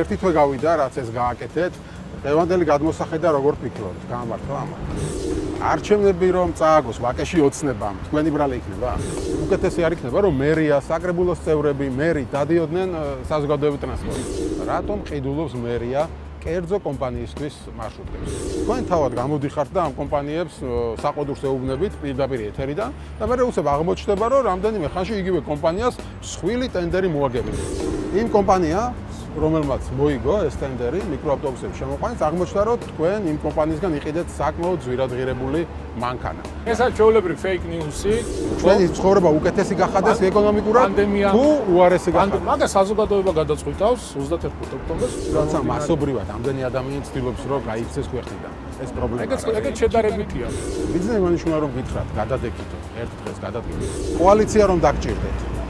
ერთი თვე გავიდა, რაც ეს გააკეთეთ. დღევანდელი გადმოსახედა როგორ ფიქრობთ? გამართლა ამათ. არჩევნები რომ წააგოს ვაკეში ოცნებამ, თქვენი ბრალი იქნება? უკეთესი არ იქნება, რომ მერია, საკრებულოს წევრები, მერი დადიოდნენ საზოგადოებრივ ტრანსპორტში. რატომ ყიდულობს მერია კერძო კომპანიისთვის მარშრუტებს. თქვენ თავად გამოდიხართ და ამ კომპანიებს საყოდურს ეუბნებით პირდაპირ ეთერიდან და მე უცებ აღმოჩნდება, რომ რამდენიმე ხანში იგივე კომპანიას მსხვილი ტენდერი მოაგებინებს. იმ კომპანია რომელმაც მოიგო ეს ტენდერი მიკროავტობუსების შემოყვანით, აღმოჩნდა, რომ თქვენ იმ კომპანიისგან იყიდეთ საკმაოდ ძვირადღირებული მანქანა. ესაც ჩვეულებრივი fake news-ი. ჩვენი ცხოვრება უკეთესი გახადეს ეკონომიკურად თუ უარესი გახადეს? მაგას საზოგადოება გადაწყვიტავს 31 ოქტომბერს. როცა მასობრივად ამდენი ადამიანი ცდილობს, რომ გაიქცეს ქვეყნიდან. ეს პრობლემაა. ეგეც ეგეც შედარებითია. ბიზნესი მანიშნულა რომ გითხრათ, გადადეკითო, ერთ დღეს გადადეკითო. კოალიცია რომ დაგჭირდეთ.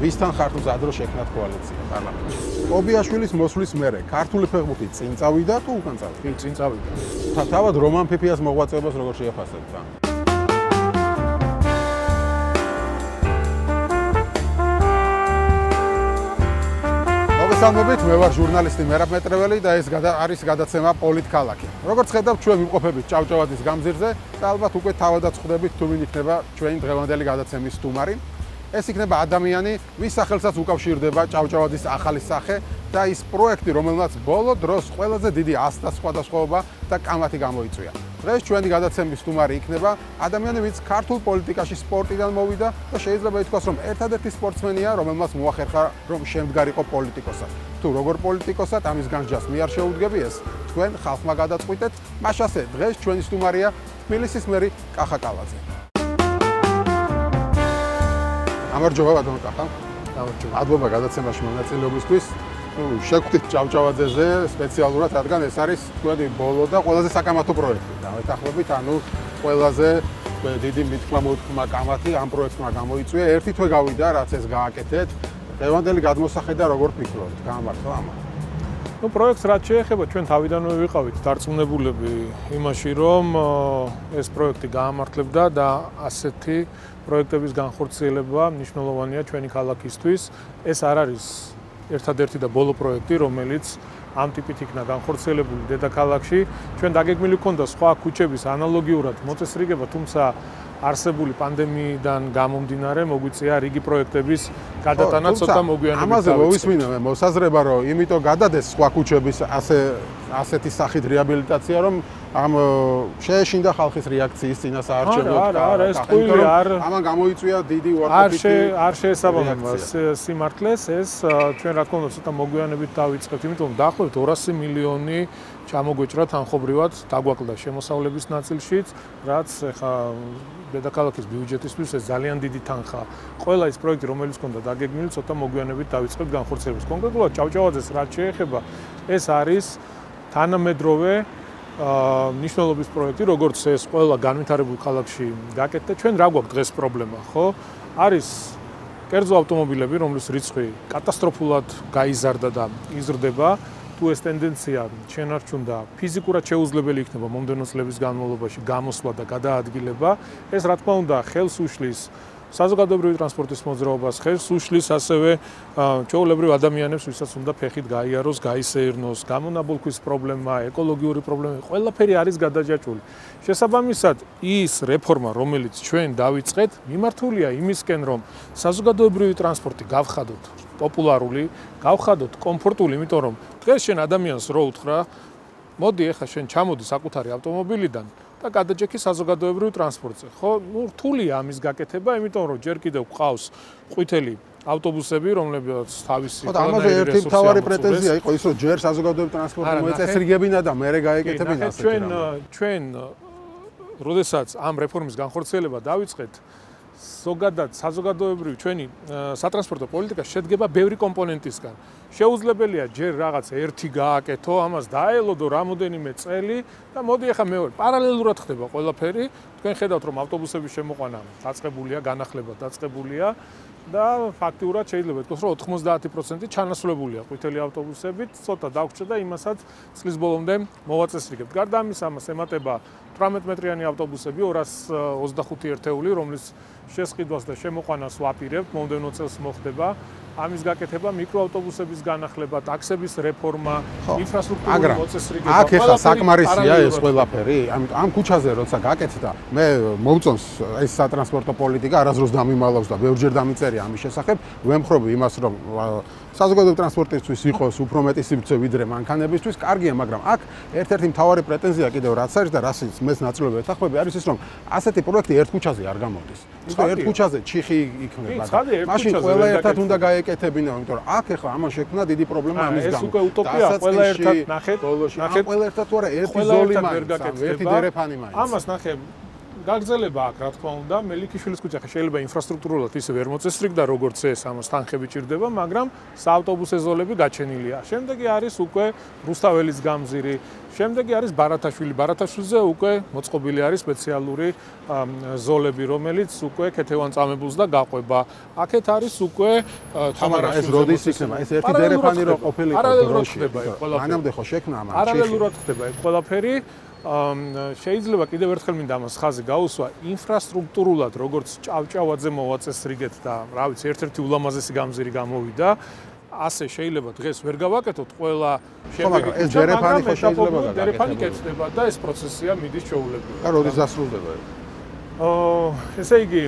ვისთან ხართ უზადრო შექმნათ კოალიცია პარლამენტში. ობიაშვილის მოსვლის მერე ქართული ფეხბურთი წინ წავიდა თუ უკან წავიდა? წინ წავიდა. თავად რომან ფიფიას მოღვაწეობას როგორ შეაფასებთ? მოგესალმებით, მე ვარ ჟურნალისტი მერაბ მეტრეველი და ეს არის გადაცემა პოლიტქალაქი. როგორც ხედავთ, ჩვენ ვიმყოფებით ჭავჭავაძის გამზირზე და ალბათ უკვე თავადაც ხვდებით თუ ვინ იქნება ჩვენი დღევანდელი გადაცემის სტუმარი. ეს იქნება ადამიანი, ვის სახელსაც უკავშირდება ჭავჭავაძის ახალი სახე და ის პროექტი, რომელმაც ბოლო დროს ყველაზე დიდი ასთა სხვადასხვაობა და კამათი გამოიწვია. დღეს ჩვენი გადაცემის სტუმარი იქნება ადამიანი, ვინც ქართულ პოლიტიკაში სპორტიდან მოვიდა და შეიძლება ითქვას, რომ ერთადერთი სპორტსმენია, რომელმაც მოახერხა, რომ შემდგარიყო პოლიტიკოსად. თუ როგორ პოლიტიკოსად ამის განჯას მე არ შეუდგები ეს, თქვენ ხალხმა გადაწყვიტეთ. მაშასე დღეს ჩვენი სტუმარია თბილისის მერი კახა კალაძე. გამარჯობა ბატონო კახა. გამარჯობა. მადლობა გადაცემაში მონაწილეობისთვის. შეგვდით ჭავჭავაძეზე სპეციალურად, რადგან ეს არის თქვენი ბოლო და ყველაზე საკამათო პროექტი. დავეთახმებით, ანუ ყველაზე დიდი მითქმა-მოთქმა კამათი ამ პროექტმა გამოიწვია. ერთი თვე გავიდა, რაც ეს გააკეთეთ. ევანდელი გადმოსახედა როგორ ფიქრობთ, გამართო ამას? ну პროექტს რაც შეეხება ჩვენ თავიდანვე ვიყავით დარწმუნებულები იმაში რომ ეს პროექტი გაამართლებდა და ასეთი პროექტების განხორციელება მნიშვნელოვანია ჩვენი ქალაქისთვის. ეს არ არის ერთადერთი და ბოლო პროექტი რომელიც ამ ტიპით იქნა განხორციელებული დედაქალაქში. ჩვენ დაგეგმილი ქონდა სხვა ქუჩების ანალოგიურად მოწესრიგება თუმცა არსებული პანდემიიდან გამომდინარე მოგვიწია რიგი პროექტების გადატანა ცოტა მოგვიანებით. ამაზე მოვისმინე მე მოსაზრება რომ იმიტომ გადადეს სხვა ქუჩების ასე ასეთი სახით რეაბილიტაცია რომ ამ შეეშინდა ხალხის რეაქციის წინას არჩევნებს. არა, არა, ეს ყული არ ამან გამოიწვია დიდი უარყოფითი არ არ შეესაბამება სიმართლეს ეს ჩვენ რა თქმა უნდა ცოტა მოგვიანებით დავიწყეთ, იმიტომ დაახლოებით 200 მილიონი ჩამოგვეჭრა თანხობრივად დაგვაკლდა შემოსავლების ნაწილშიც, რაც ხა დედაქალაქის ბიუჯეტისთვის ეს ძალიან დიდი თანხა. ყველა ის პროექტი, რომელიც ქონდა დაგეგმილი, ცოტა მოგვიანებით დავიწყეთ განხორციელებას. კონკრეტულად ჭავჭავაძეს რაც შეეხება, ეს არის თანამედროვე აა ნიშნულობის პროექტი, როგორც ეს ყველა განვითარებულ ქალაქში გაკეთდა. ჩვენ რა გვაქვს დღეს პრობლემა, ხო? არის კერძო ავტომობილები, რომლის რიცხვი კატასტროფულად გაიზარდა და იზრდება. თუ ეს ტენდენცია შენარჩუნდა, ფიზიკურად შეუძლებელი იქნება მომდენო წლების განმავლობაში გამოსვლა და გადაადგილება, ეს რა თქმა უნდა ხელს უშლის საზოგადოებრივი ტრანსპორტის მოძრაობას, ხელს უშლის ასევე ჩაოლებრივ ადამიანებს, ვისაც უნდა ფეხით გაიაროს, გაისეირნოს, გამონაბოლქვის პრობლემა, ეკოლოგიური პრობლემა, ყველაფერი არის გადაჯაჭული. შესაბამისად, ის რეფორმა, რომელიც ჩვენ დავიწყეთ, მიმართულია იმისკენ, რომ საზოგადოებრივი ტრანსპორტი გავხადოთ პოპულარული, გავხადოთ კომფორტული, იმიტომ რომ დღეს შენ ადამიანს რო უთხრა, მოდი ახლა შენ ჩამოდი საკუთარი ავტომობილიდან და გადაჭექი საზოგადოებრივ ტრანსპორტზე. ხო, ნუ რთულია ამის გაკეთება, იმიტომ რომ ჯერ კიდევ ყავს ყვითელი ავტობუსები, რომლებიც თავისი ხო და ამაზე ერთი მთავარი პრეტენზია იყო ის, რომ ჯერ საზოგადოებრივ ტრანსპორტი მოეწესრიგებინა და მერე გაეკეთებინა ასეთი. ჩვენ ჩვენ როდესაც ამ რეფორმის განხორციელება დავიწყეთ, ზოგადად საზოგადოებრივი ჩვენი სატრანსპორტო პოლიტიკა შედგება ბევრი კომპონენტისგან. შეუძლებელია ჯერ რაღაც ერთი გააკეთო, ამას დაელოდო რამოდენიმე წელი და მოდი ახლა მეორე. პარალელურად ხდება ყველაფერი. თქვენ ხედავთ რომ ავტობუსების შემოყვანა დაწყებულია, განახლება დაწყებულია და ფაქტიურად შეიძლება ითქვას რომ 90% ჩანასვლებულია ყვითელი ავტობუსებით, ცოტა დაგვრჩა და იმასაც წლის ბოლომდე მოვაწესრიგებთ. გარდა ამისა, ამას ემატება 18 მეტრიანი ავტობუსები 225 ერთეული, რომლის შესყიდვას და შემოყვანას ვაპირებთ, მომდენო წელს მოხდება ამის გაკეთება, მიკროავტობუსების განახლება, ტაქსების რეფორმა, ინფრასტრუქტურის მაგრამ მოწესრიგება. აქ ეხლა საკმარისია ეს ყველაფერი. ამიტომ ამ ქუჩაზე როცა გაკეთდა, მე მომწონს ეს სატრანსპორტო პოლიტიკა, არასდროს დამიმალავს და ბევრჯერ დამიწერია ამის შესახებ. ვემხრობი იმას, რომ საზოგადო ტრანსპორტისთვის იყოს უფრო მეტი სივრცე ვიდრე მანქანებისთვის, კარგია, მაგრამ აქ ერთ-ერთი მთავარი პრეტენზია კიდევ რაც არის და რასაც მეც ნაწილობრივ ეთანხმები, არის ის, რომ ასეთი პროექტი ერთ ქუჩაზე არ გამოდის. იმიტომ ერთ ქუჩაზე ჩიხი იქნება და მაშინ ყველა ერთად უნდა გაეკეთებინა, იმიტომ რომ აქ ახლა ამან შექმნა დიდი პრობლემა ამის გამო. ეს უკვე უტოპია, ყველა ერთად ნახეთ, ნახეთ, ყველა ერთად თუ არა ერთი ზოლი მაქვს, ერთი დერეფანი მაქვს. ამას ნახე გაგზელება აქვს, რა თქმა უნდა, მელიქიშვილის ქუჩა შეიძლება ინფრასტრუქტურულად ისე ვერ მოწესრიგდა, როგორც ეს ამას თანხები ჭირდება, მაგრამ საავტობუსო ზოლები გაჩენილია. შემდეგი არის უკვე რუსთაველის გამზირი, შემდეგი არის ბარათაშვილი. ბარათაშვილზე უკვე მოწყობილი არის სპეციალური ზოლები, რომელიც უკვე ქეთევან წამებულს და გაყვება. აქეთ არის უკვე თამარაშვილის ეს როდის იქნება? ეს ერთი დერეფანი რო ყოფილიყო დროში. მანამდე ხო შექმნა ამან. პარალელურად ხდება ეს ყველაფერი. შეიძლება კიდევ ერთხელ მინდა ამას ხაზი გაუსვა. ინფრასტრუქტურულად როგორც ჭავჭავაძე მოვაწესრიგეთ და რა ვიცი ერთ-ერთი ულამაზესი გამზირი გამოვიდა ასე შეიძლება დღეს ვერ გავაკეთოთ ყველა შემდეგი ეს დერეფანი ხო შეიძლება გაკეთდეს დერეფანი კეთდება და ეს პროცესია მიდის ჩაულებრივად და როდის დასრულდება აა ესე იგი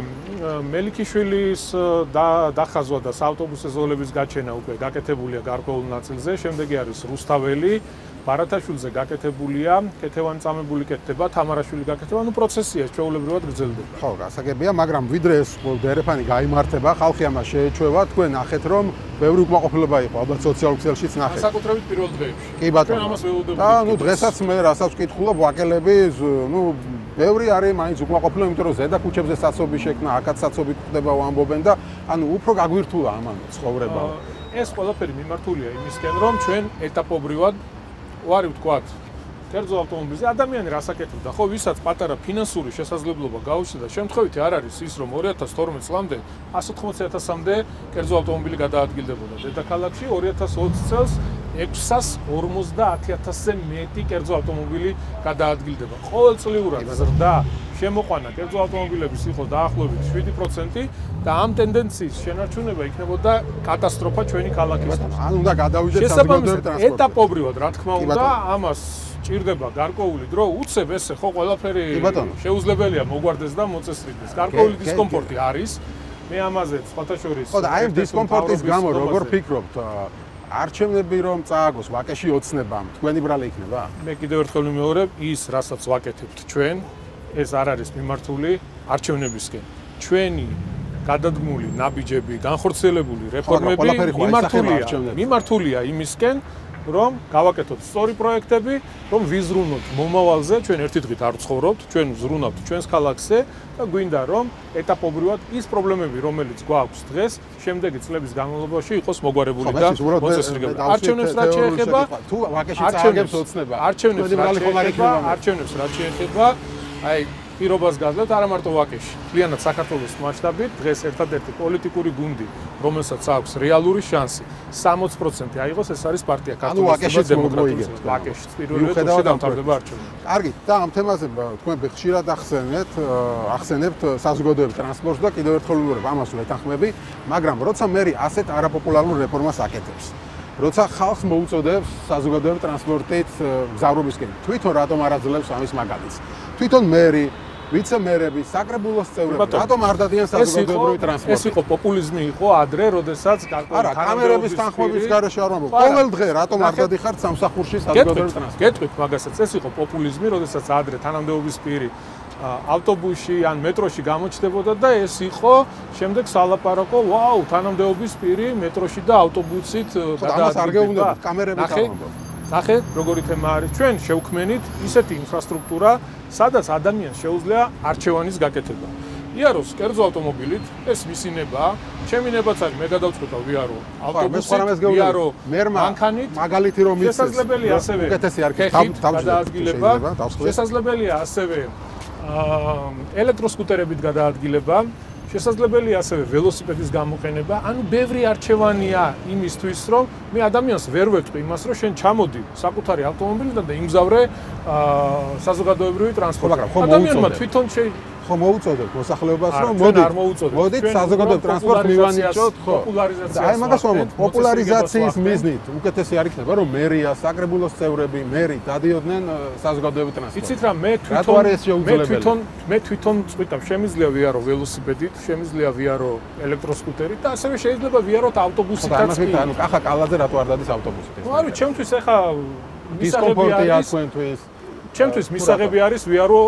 მელიქიშვილის დახაზვა და საავტობუსო ზოლების გაჩენა უკვე გაკეთებულია გარკვეულ ნაწილზე. შემდეგი არის რუსთაველი ბარათაშვილზე გაკეთებულია, კეთევან წამებული კეთდება, თამარაშვილი გაკეთება, ну პროცესია შეულებრივად გრძელდება. ხო, გასაგებია, მაგრამ ვიდრე ეს დერეფანი გამართება, ხალხი ამას შეეჩვევა, თქვენ ნახეთ რომ ბევრი უკმაყოფილება იყო, ალბათ სოციალურ ქსელშიც ნახეთ. საკუთრებით პირველ დღეებში. კი ბატონო. და ну დღესაც მე რასაც ვკითხულობ, ვაკელები, ну ბევრი არის მაინც უკმაყოფილება, იმიტომ რომ ზედა ქუჩებზე საცობი შექმნა, აკაც საცობი ხდება ვამბობენ და ანუ უფრო გაგვირთულა ამან ცხოვრება. ეს ყველაფერი მიმართულია იმისკენ, რომ ჩვენ ეტაპობრივად ვარი ვთქვათ კერძო ავტომობილზე ადამიანი რასაკეთებდა ხო ვისაც პატარა ფინანსური შესაძლებლობა გაუჩნდა შემთხვევითი არ არის ის რომ 2012 წლამდე 180000-მდე კერძო ავტომობილი გადაადგილდებოდა დედაქალაქში 2020 წელს 650000-ზე მეტი კერძო ავტომობილი გადაადგილდება ყოველწლიურად ზრდა შემოყვანა კერძო ავტომობილების იყო დაახლოებით 7% და ამ ტენდენციის შენარჩუნება იქნებოდა კატასტროფა ჩვენი ქალაქისთვის. ან უნდა გადავიდეთ საზოგადოებრივ ტრანსპორტში. ეტაპობრივად, რა თქმა უნდა, ამას ჭირდება გარკვეული დრო, უცებ ესე ხო ყველაფერი შეუძლებელია მოგვარდეს და მოწესრიგდეს. გარკვეული დისკომფორტი არის. მე ამაზე სხვათა შორის ხო და აი დისკომფორტის გამო როგორ ფიქრობთ არჩევნები რომ წააგოს ვაკეში ოცნებამ თქვენი ბრალი იქნება? მე კიდევ ერთხელ ვიმეორებ, ის რასაც ვაკეთებთ ჩვენ, ეს არ არის მიმართული არჩევნებისკენ. ჩვენი გადადგმული ნაბიჯები, განხორციელებული რეფორმები მიმართულია მიმართულია იმისკენ, რომ გავაკეთოთ სწორი პროექტები, რომ ვიზრუნოთ მომავალზე, ჩვენ ერთი დღით არ ცხოვრობთ, ჩვენ ვზრუნავთ ჩვენს ქალაქზე და გვინდა რომ ეტაპობრივად ის პრობლემები, რომელიც გვაქვს დღეს, შემდეგი წლების განმავლობაში იყოს მოგვარებული და მოწესრიგებული. არჩევნებს რაც შეეხება, თუ ვაკეში წააგებს ოცნება. არჩევნებს რაც შეეხება, არჩევნებს რაც შეეხება, აი პირობას გაძლევთ არა მარტო ვაკეში. კლიანად საქართველოს მასშტაბით დღეს ერთადერთი პოლიტიკური გუნდი, რომელსაც აქვს რეალური შანსი 60% აიღოს, ეს არის პარტია ქართული დემოკრატია. ვაკეში პირველი ტურში დამთავრდება არჩევნები. კარგი, და ამ თემაზე თქვენ ხშირად ახსენეთ, ახსენებთ საზოგადოებრივ ტრანსპორტს და კიდევ ერთხელ ვიმეორებ ამას ვეთანხმები, მაგრამ როცა მე ასეთ არაპოპულარულ რეფორმას აკეთებს, როცა ხალხს მოუწოდებს საზოგადოებრივ ტრანსპორტით გზავრობისკენ, თვითონ რატომ არ აძლევს ამის მაგალითს? თვითონ მერი ვიცე-მერები, საკრებულოს წევრები, რატომ არ დადიან საზოგადოებრივი ტრანსპორტი? ეს იყო პოპულიზმი იყო ადრე, როდესაც არა, კამერების თანხმობის გარეშე არ მომბო. ყოველ დღე რატომ არ დადიხართ სამსახურში საზოგადოებრივი ტრანსპორტი? გეტყვით მაგასაც, ეს იყო პოპულიზმი, როდესაც ადრე თანამდებობის პირი ავტობუსში ან მეტროში გამოჩნდებოდა და ეს იყო შემდეგ სალაპარაკო, ვაუ, თანამდებობის პირი მეტროში და ავტობუსით გადაადგილდა. ამას არ გეუბნებით, კამერები თანხმობენ. ნახე, როგორი თემა არის. ჩვენ შევქმნით ისეთი ინფრასტრუქტურა, სადაც ადამიანს შეუძლია არჩევანის გაკეთება. იაროს კერძო ავტომობილით ეს მისინება, ჩემი ნებაც არის, მე გადავწყვეტა ვიარო ავტობუსით, ვიარო მანქანით, მაგალითი რომ ის შესაძლებელია ასევე უკეთესი არქიტექტურა გადაადგილება, შესაძლებელია ასევე ელექტროსკუტერებით გადაადგილება, შესაძლებელია ასევე ველოსიპედის გამოყენება, ანუ ბევრი არჩევანია იმისთვის, რომ მე ადამიანს ვერ ვეთქვი იმას, რომ შენ ჩამოდი საკუთარი ავტომობილიდან და იმგზავრე აა საზოგადოებრივი ტრანსპორტით. მაგრამ ხომ ადამიანმა თვითონ ხო მოუწოდეთ მოსახლეობას რომ მოდით არ მოუწოდეთ. მოდით საზოგადოებრივ ტრანსპორტს მივანიჭოთ ხო. აი მაგას ვამბობ პოპულარიზაციის მიზნით უკეთესი არ იქნება რომ მერია საკრებულოს წევრები მერი დადიოდნენ საზოგადოებრივ ტრანსპორტს. იცით რა მე თვითონ მე თვითონ მე თვითონ წვითა შემიძლია ვიარო ველოსიპედით შემიძლია ვიარო ელექტროსკუტერით და ასევე შეიძლება ვიაროთ ავტობუსითაც კი ანუ კახა კალაძე რატო არ დადის ავტობუსით ეს ნუ არის ჩემთვის ახლა დისკომფორტია თქვენთვის. ჩემთვის მისაღები არის ვიარო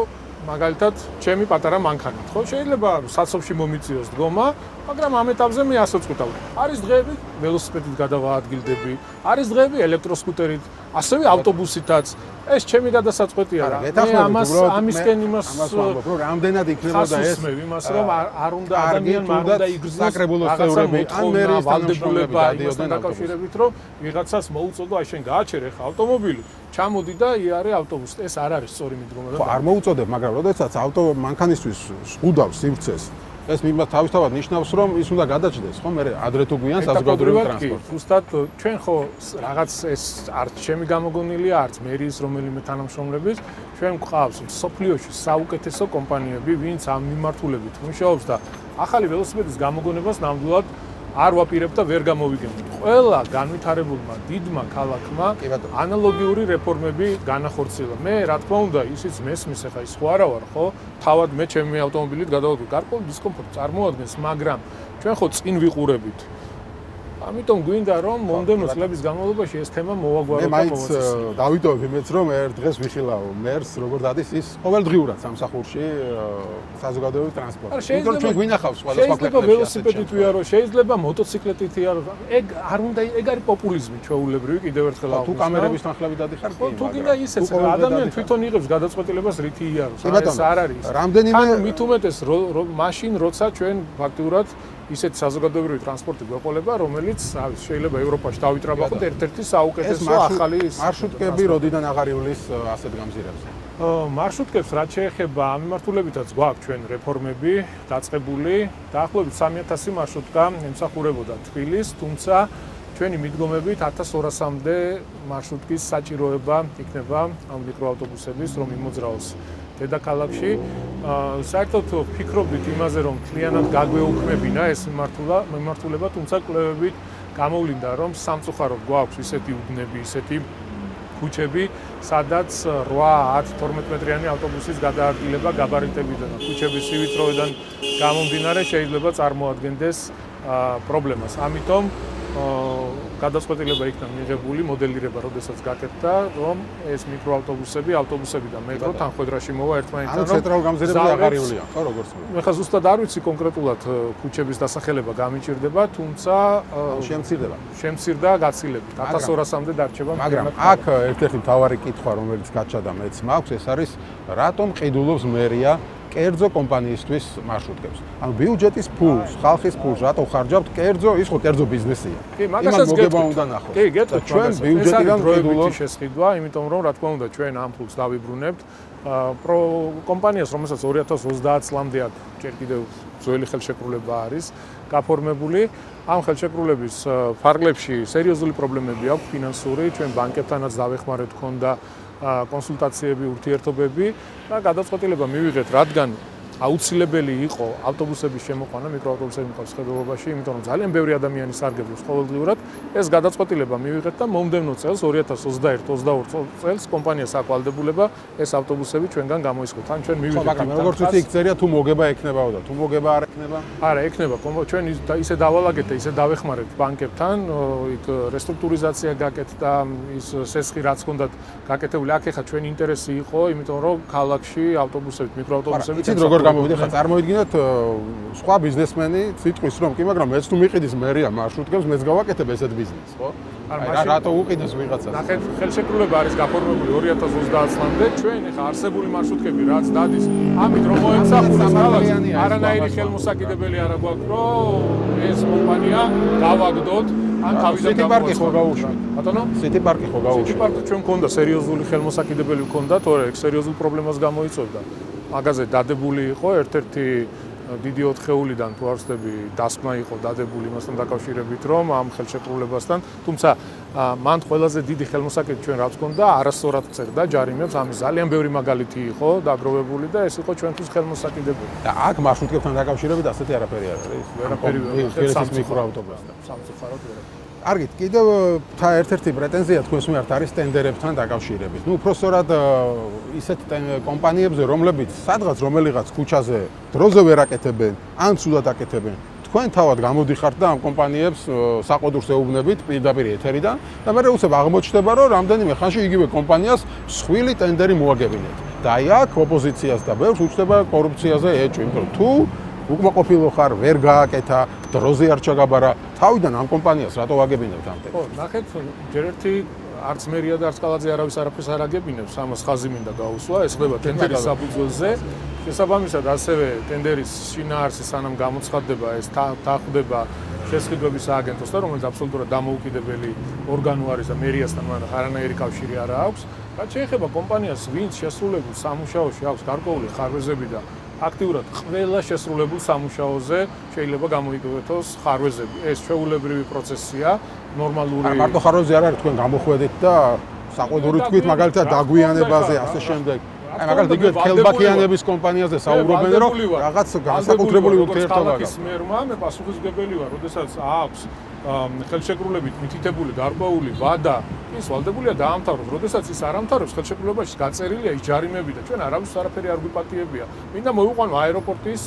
მაგალითად ჩემი პატარა მანქანით ხო? შეიძლება საცობში მომიწიოს დგომა მაგრამ ამ ეტაპზე მე ასე ვწყვიტავ არის დღეები ველოსიპედით გადავაადგილდები არის დღეები ელექტროსკუტერით ასევე ავტობუსითაც. ეს ჩემი გადასაწყვეტია რა მე ამას ამისკენ იმას ვამბობ რომ რამდენად იქნებოდა ეს მე იმას რომ არ უნდა ადამიანმა უნდა იგრძნოს საკრებულოს წევრები ან მე ვალდებულება იმასთან დაკავშირებით რომ ვიღაცას მოუწოდო აი შენ გააჩერე ხა ავტომობილი. ჩამოდი და იარე ავტობუსით ეს არ არის სწორი მიდგომა ხო არ მოუწოდებ მაგრამ როდესაც ავტო მანქანისთვის სყუდავს სივრცეს ეს მიმართ თავისთავად ნიშნავს რომ ის უნდა გადაჭდეს ხო? მე ადრე თუ გვიან საზოგადოებრივ ტრანსპორტს ზუსტად ჩვენ ხო რაღაც ეს არც ჩემი გამოგონილია არც მერის რომელიმე თანამშრომლების. ჩვენ გვყავს სოფლიოში საუკეთესო კომპანიები ვინც ამ მიმართულებით მუშაობს და ახალი ველოსიპედის გამოგონებას ნამდვილად არ ვაპირებ და ვერ გამოვიგებ. ყველა განვითარებულმა დიდმა ქალაქმა ანალოგიური რეფორმები განახორციელა. მე რა თქმა უნდა, ისიც მესმის ახლა ის ხო არა ვარ, ხო? თავად მე ჩემი ავტომობილით გადავდი. გარკვეული დისკომფორტი წარმოადგენს, მაგრამ ჩვენ ხო წინ ვიყურებით. ამიტომ გვინდა რომ მომდენო წლების განმავლობაში ეს თემა მოვაგვაროთ და მოვაწესო. მე მაინც დავიტოვებ იმედს რომ ერთ დღეს ვიხილავ მერს როგორ დადის ის ყოველდღიურად სამსახურში საზოგადოებრივ ტრანსპორტში. იმიტომ ჩვენ გვინახავს ყველა სხვა შეიძლება ველოსიპედით ვიარო, შეიძლება მოტოციკლეტით ვიარო. ეგ არ უნდა ეგ არის პოპულიზმი ჩვეულებრივი კიდევ ერთხელ აღვნიშნო. თუ კამერების თანხლები დადიხარ კი. თუ გინდა ისეც ადამიანი თვითონ იღებს გადაწყვეტილებას რითი იაროს. ეს არ არის. რამდენიმე მით უმეტეს რომ მაშინ როცა ჩვენ ფაქტურად ისეთ საზოგადოებრივი ტრანსპორტი გვეყოლება, რომელიც, რავი, შეიძლება ევროპაში დავითრაბახოთ ერთ-ერთი საუკეთესო ახალი მარშრუტკები როდიდან აღარ ივლის ასეთ გამზირებზე. მარშრუტკებს რაც შეეხება ამ მიმართულებითაც გვაქვს ჩვენ რეფორმები დაწყებული, დაახლოებით 3000 მარშრუტკა ემსახურებოდა თბილისს, თუმცა ჩვენი მიდგომებით 1200-მდე მარშრუტკის საჭიროება იქნება ამ მიკროავტობუსების რომ იმოძრაოს დედაქალაქში. საერთოდ ფიქრობთ იმაზე, რომ კლიენტად გაგვეუქმებინა ეს მიმართულა, მიმართულება, თუმცა კვლევებით გამოვლინდა, რომ სამწუხაროდ გვაქვს ისეთი უბნები, ისეთი ქუჩები, სადაც 8, 10, 12 მეტრიანი ავტობუსის გადაადგილება გაბარიტებიდან, ქუჩების სივიწროვედან გამომდინარე შეიძლება წარმოადგენდეს პრობლემას. ამიტომ გადაწყვეტილება იქნა მიღებული მოდელირება, როდესაც გაკეთდა, რომ ეს მიკროავტობუსები, ავტობუსები და მეტრო თანხმედრაში მოვა ერთმანეთთან, რომ ანუ ცენტრალურ გამზირებზე აღარ ივლია, ხო, როგორც მე. ხა ზუსტად არ ვიცი კონკრეტულად ქუჩების დასახელება გამიჭirdება, თუმცა შემცირდება. შემცირდა გაცილებით. 1200-მდე დარჩება. მაგრამ აქ ერთ-ერთი მთავარი კითხვა, რომელიც გაჩადა მეც მაქვს, ეს არის რატომ ყიდულობს მერია კერძო კომპანიისთვის მარშრუტკებს. ანუ ბიუჯეტის ფულს, ხალხის ფულს რატო ხარჯავთ კერძო, ის ხო კერძო ბიზნესია. კი, მაგასაც მოგება უნდა ნახოს. კი, გეტყვით, ჩვენ ბიუჯეტიდან ვიდულობ შესყიდვა, იმიტომ რომ რა თქმა უნდა ჩვენ ამ ფულს დავიბრუნებთ. პრო კომპანიას, რომელსაც 2030 წლამდე აქ ჯერ კიდევ ძველი ხელშეკრულება არის გაფორმებული, ამ ხელშეკრულების ფარგლებში სერიოზული პრობლემები აქვს ფინანსური, ჩვენ ბანკებთანაც დავეხმარეთ ქონდა კონსულტაციები, ურთიერთობები და გადაწყვეტილება მივიღეთ, რადგან აუცილებელი იყო ავტობუსების შემოყვანა მიკროავტობუსების მოხსნებობაში, იმიტომ რომ ძალიან ბევრი ადამიანი სარგებლობს ყოველდღიურად. ეს გადაწყვეტილება მივიღეთ და მომდევნო წელს 2021-22 წელს კომპანიას აკვალდებულება ეს ავტობუსები ჩვენგან გამოისხოთ. ან ჩვენ მივიღეთ. მაგრამ როგორც ვიცი, იქ წერია თუ მოგება ექნებაო და თუ მოგება არ ექნება? არა, ექნება. ჩვენ ისე დავალაგეთ და ისე დავეხმარეთ ბანკებთან, იქ რესტრუქტურიზაცია გაკეთდა, ის სესხი რაც ჰქონდათ გაკეთებული, აქ ეხა ჩვენ ინტერესი იყო, იმიტომ რომ ქალაქში ავტობუსებით, მიკროავტობუსებით იცით როგორ გამოვიდი ხა წარმოვიდგინოთ სხვა ბიზნესმენი სიტყვის რომ კი მაგრამ მეც თუ მიყიდის მერია მარშრუტკებს მეც გავაკეთებ ესეთ ბიზნესს ხო? აი რატო უყიდეს ვიღაცას? ნახეთ ხელშეკრულება არის გაფორმებული 2030 წლამდე ჩვენ ხა არსებული მარშრუტკები რაც დადის ამით რომ მოემსახუროს ქალაქს არანაირი ხელმოსაკიდებელი არ აქვს რომ ეს კომპანია გავაგდოთ ან თავიდან სიტი პარკი ხო გაუშვით ბატონო სიტი პარკი ხო გაუშვით სიტი პარკი ჩვენ მქონდა სერიოზული ხელმოსაკიდებელი მქონდა თორე სერიოზულ პრობლემას გამოიწვევდა მაგაზე დადებული იყო ერთ-ერთი დიდი ოთხეულიდან თუ არ ვწდები დასკმა იყო დადებული იმასთან დაკავშირებით რომ ამ ხელშეკრულებასთან თუმცა მან ყველაზე დიდი ხელმოსაკეთი ჩვენ რაც გქონდა არასწორად წერდა ჯარიმებს ამის ძალიან ბევრი მაგალითი იყო დაგროვებული და ეს იყო ჩვენთვის ხელმოსაკიდებელი და აქ მარშრუტკებთან დაკავშირებით ასეთი არაფერი არ არის ვერაფერი ვერაფერი მიკროავტობუსთან სამწუხაროდ ვერაფერი კარგით, კიდევ ერთ-ერთი პრეტენზია თქვენს მიერ არის ტენდერებთან დაკავშირებით. ნუ უფრო სწორად ისეთ კომპანიებზე, რომლებიც სადღაც რომელიღაც ქუჩაზე დროზე ვერ აკეთებენ, ან ცუდად აკეთებენ, თქვენ თავად გამოდიხართ და ამ კომპანიებს საყოდურს ეუბნებით პირდაპირ ეთერიდან და მე უცებ აღმოჩნდება, რომ რამდენიმე ხანში იგივე კომპანიას მსხვილი ტენდერი მოაგებინეთ. და აი აქ ოპოზიციას და ბევრს უჩნდება კორუფციაზე ეჭვი, იმიტომ თუ უკმაყოფილო ხარ, ვერ გააკეთა, დროზე არ ჩაგაბარა, თავიდან ამ კომპანიას რატო ვაგებინებთ ამ ტექს? ხო, ნახეთ, ჯერ ერთი არც მერია და არც კალაძე არავის არაფერს არ აგებინებს, ამას ხაზი მინდა გაუსვა, ეს ხდება ტენდერის საფუძველზე. შესაბამისად, ასევე ტენდერის შინაარსი სანამ გამოცხადდება, ეს თანხდება შესყიდვების სააგენტოს და რომელიც აბსოლუტურად დამოუკიდებელი ორგანო არის და მერიასთან მან არანაირი კავშირი არ აქვს. რაც შეეხება კომპანიას, ვინც შესრულებულ სამუშაოში აქვს გარკვეული ხარვეზები და აქტიურად ყველა შესრულებულ სამუშაოზე შეიძლება გამოიგონოს ხარვეზები. ეს შეუულებრივი პროცესია, ნორმალური. არ მარტო ხარვეზი არ არის, თქვენ გამოხვედით და საყოდური თქვით მაგალითად დაგვიანებაზე ასე შემდეგ. აი მაგალითად იგივე ქელბაქიანების კომპანიაზე საუბრობენ რომ რაღაც განსაკუთრებული ურთიერთობა აქვს. მე მე პასუხისგებელი ვარ, როდესაც აქვს ხელშეკრულებით მითითებული გარკვეული ვადა ის ვალდებულია დაამთავროს, როდესაც ის არ ამთავრებს ხელშეკრულებაში გაწერილია ის ჯარიმები და ჩვენ არავის არაფერი არ გვიპატიებია. მინდა მოიყვანო აეროპორტის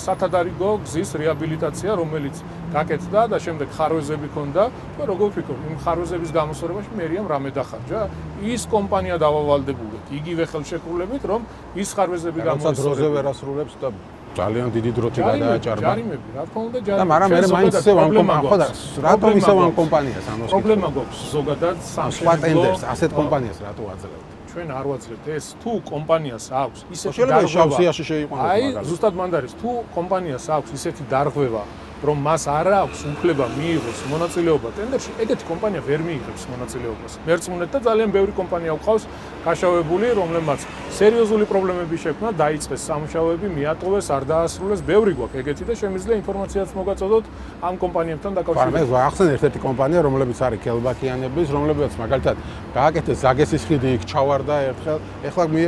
სათადარიგო გზის რეაბილიტაცია, რომელიც გაკეთდა და შემდეგ ხარვეზები ქონდა. და როგორ ვფიქრობ, იმ ხარვეზების გამოსწორებაში მერიამ რამე დახარჯა? ის კომპანია დავალდებულეთ იგივე ხელშეკრულებით, რომ ის ხარვეზები გამოსწორებს. როცა დროზე ვერასრულებს და ძალიან დიდი დროთი გადააჭარბა. ჯარიმები, რა თქმა უნდა, ჯარიმები. და მაგრამ მე მაინც ისე ვამ კომპანია, ხო და რატომ ისე ვამ კომპანიას ამას? პრობლემა გვაქვს ზოგადად სამშობლო ტენდერს, ასეთ კომპანიას რატო აძლევთ? ჩვენ არ ვაძლევთ ეს თუ კომპანიას აქვს ისეთი დარღვევა. შეიძლება შავსიაში შეიყვანოს მაგალითად. აი, ზუსტად მანდარის თუ კომპანიას აქვს ისეთი დარღვევა, რომ მას არ აქვს უფლება მიიღოს მონაწილეობა ტენდერში, ეგეთი კომპანია ვერ მიიღებს მონაწილეობას. მერწმუნეთ და ძალიან ბევრი კომპანია ყავს გაშავებული, რომლებმაც სერიოზული პრობლემები შექმნა, დაიწყეს სამუშაოები, მიატოვეს, არ დაასრულეს, ბევრი გვაქვს ეგეთი და შემიძლია ინფორმაციაც მოგაწოდოთ ამ კომპანიებთან დაკავშირებით. მე ვახსენ ერთ-ერთი კომპანია, რომლებიც არის კელბაკიანების, რომლებიც მაგალითად გააკეთეს ზაგესის ხიდი იქ ჩავარდა ერთხელ. ეხლა მე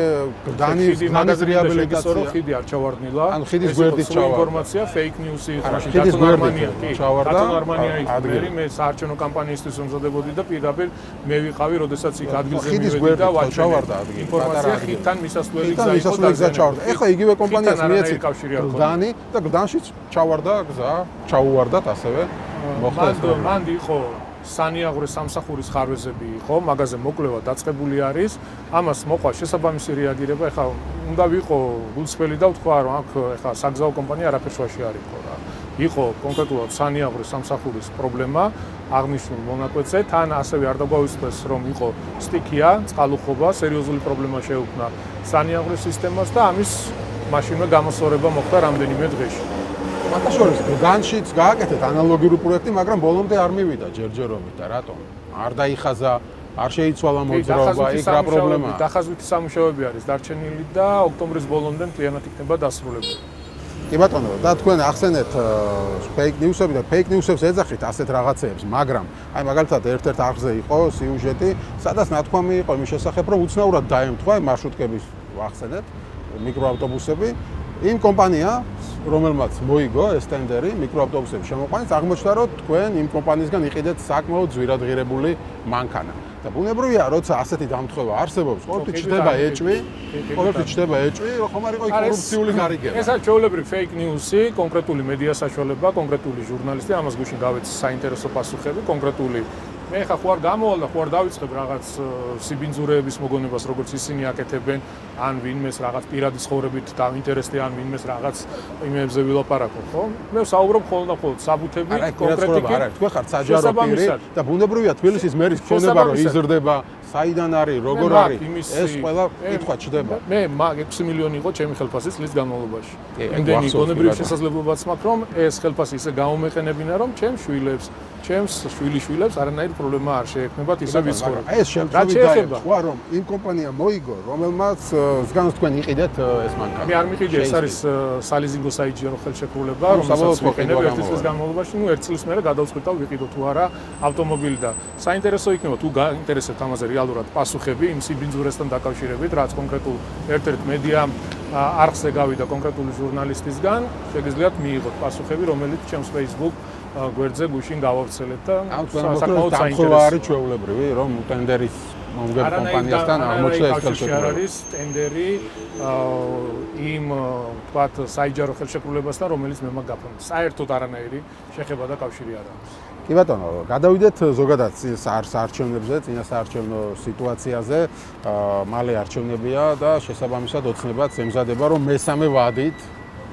გდანის მაგაზ რეაბილიტაცია ხიდი არ ჩავარდნილა. ან ხიდის გვერდით ჩავარდა. ინფორმაცია fake news-ი, ხიდის გერმანია კი ჩავარდა არმანია იქ მე საარჩევნო კამპანიისთვის უმზადებოდი და პირდაპირ მე ვიყავი როდესაც იქ ადგილზე მივედი და ვაჩავარდა ადგილი ინფორმაცია ხიდან მისასვლელი გზა იყო და გზა ჩავარდა ეხლა იგივე კომპანიას მიეცი გდანი და გდანშიც ჩავარდა გზა ჩაუვარდათ ასევე მოხდა ეს მანდი იყო სანიაღვრე სამსახურის ხარვეზები იყო, მაგაზე მოკლევა დაწყებული არის. ამას მოყვა შესაბამისი რეაგირება. ეხლა უნდა ვიყო გულწრფელი და ვთქვა, რომ აქ ეხლა საგზაო კომპანია არაფერს ვაში არ იყო რა. იყო კონკრეტულად სანიაღრის სამსახურის პრობლემა აღნიშნულ მონაკვეთზე. თან ასევე არ დაგვაუწყდეს რომ იყო სტიქია წყალუხობა სერიოზული პრობლემა შეუქმნა სანიაღრის სისტემას და ამის მაშინვე გამოსწორება მოხდა რამდენიმე დღეში. მაგაშორის განშიც გააკეთეთ ანალოგიური პროექტი მაგრამ ბოლომდე არ მივიდა ჯერჯერობით და რატომ? არ დაიხაზა არ შეიცვალა მოძრაობა იქ რა პრობლემაა დახაზვითი სამუშაოები არის დარჩენილი და ოქტომბრის ბოლომდე მთლიანად იქნება დასრულებული კი ბატონო, და თქვენ ახსენეთ fake news-ები და fake news-ებს ეძახით ასეთ რაღაცეებს, მაგრამ აი მაგალითად ერთ-ერთ არხზე იყო სიუჟეტი, სადაც ნათქვამი იყო იმის შესახებ, რომ უცნაურად დაემთხვა მარშრუტკების ახსენეთ მიკროავტობუსები იმ კომპანია, რომელმაც მოიგო ეს ტენდერი მიკროავტობუსების შემოყვანის, აღმოჩნდა, რომ თქვენ იმ კომპანიისგან იყიდეთ საკმაოდ ძვირადღირებული მანქანა. და ბუნებრივია, როცა ასეთი დამთხევა არსებობს, ყოველთვის ჩდება ეჭვი, ყოველთვის ჩდება ეჭვი, რომ ხომ არ იყო კორუფციული გარიგება. ესა ჩვეულებრივი fake news-ი, კონკრეტული მედია საშუალება, კონკრეტული ჟურნალისტი, ამას გუშინ გავეცი საინტერესო პასუხები, კონკრეტული მე ხა ხო არ გამოვალ და ხო არ დავიწყებ რაღაც სიბინძურეების მოგონებას, როგორც ისინი აკეთებენ, ან ვინმეს რაღაც პირადი ცხოვრებით დაინტერესდე, ან ვინმეს რაღაც იმებზე ვილაპარაკო, ხო? მე ვსაუბრობ ხოლმე ხოლმე საბუთები კონკრეტიკი. არა, თქვენ ხართ საჯარო პირი და ბუნებრივია თბილისის მერის ქონება რომ იზრდება საიდან არის, როგორ არის, ეს ყველა კითხვა ჩდება. მე მაგ 6 მილიონი იყო ჩემი ხელფასი წლის განმავლობაში. იმდენი გონებრივი შესაძლებლობაც მაქვს, რომ ეს ხელფასი ისე გამომეყენებინა, რომ ჩემ შვილებს ჩემს შვილიშვილებს არანაირი პრობლემა არ შეექმნებათ ისე ვიცხოვრობ. ეს შემთხვევით თქვა რომ იმ კომპანია მოიგო, რომელმაც ზგანს თქვენ იყიდეთ ეს მანქანა. მე არ მიყიდე, ეს არის სალიზინგო საიჯერო ხელშეკრულება, რომელსაც ვიყენებ ერთი წლის განმავლობაში, ну ერთ წლის მერე გადავწყვიტავ ვიყიდო თუ არა ავტომობილი და საინტერესო იქნება თუ გაინტერესებთ ამაზე რეალურად პასუხები იმ სიბინძურესთან დაკავშირებით, რაც კონკრეტულ ერთ-ერთ მედია არხზე გავიდა კონკრეტული ჟურნალისტისგან, შეგიძლიათ მიიღოთ პასუხები, რომელიც ჩემს Facebook გვერდზე გუშინ გავავრცელეთ და საკმაოდ საინტერესოა არის ჩვეულებრივი რომ ტენდერის მომგებ კომპანიასთან აღმოჩნდა ეს ხელშეკრულება. არის ტენდერი იმ თქვათ საიჯარო ხელშეკრულებასთან რომელიც მე მაგ გაფორმდა საერთოდ არანაირი შეხება და კავშირი არ აქვს კი ბატონო გადავიდეთ ზოგადად საარჩევნებზე წინა საარჩევნო სიტუაციაზე. მალე არჩევნებია და შესაბამისად ოცნებაც ემზადება რომ მესამე ვადით